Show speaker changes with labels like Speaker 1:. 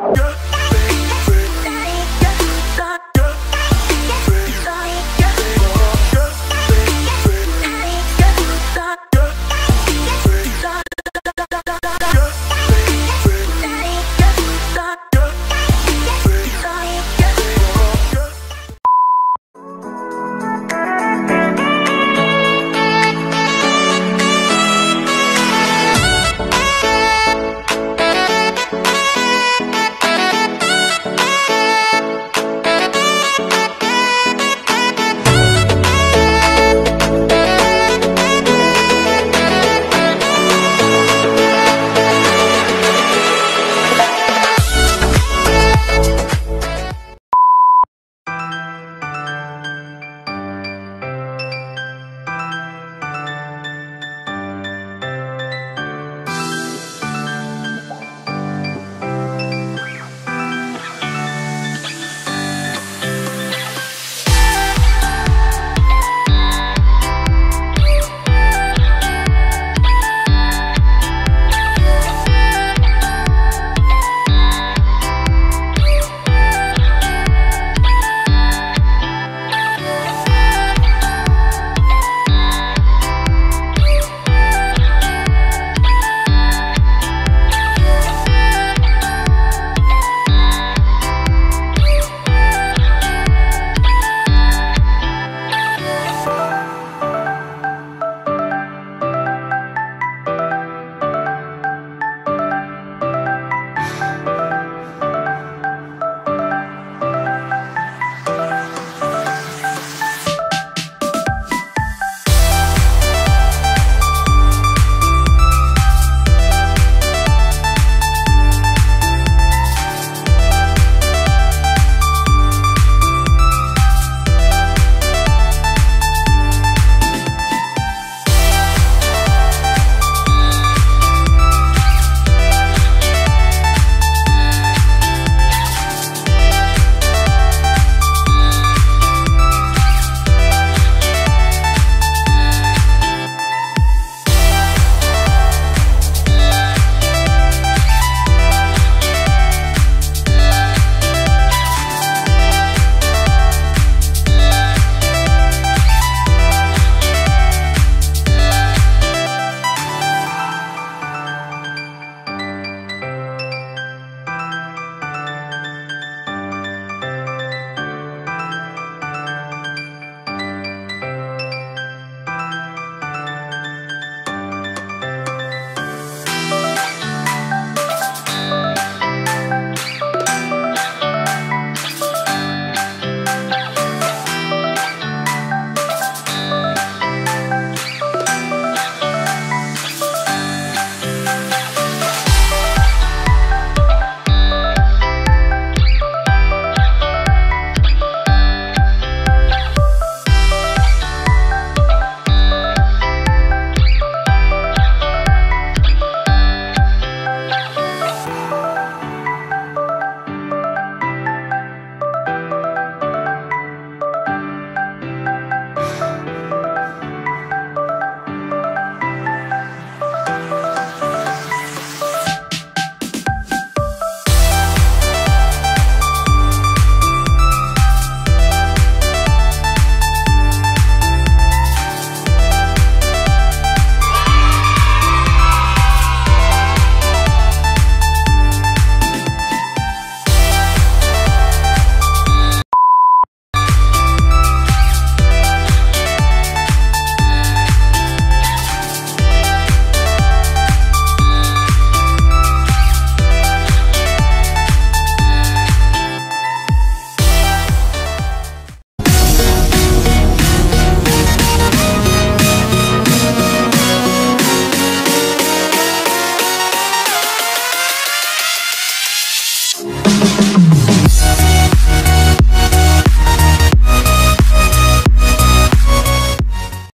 Speaker 1: Yeah.